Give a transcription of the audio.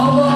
어머.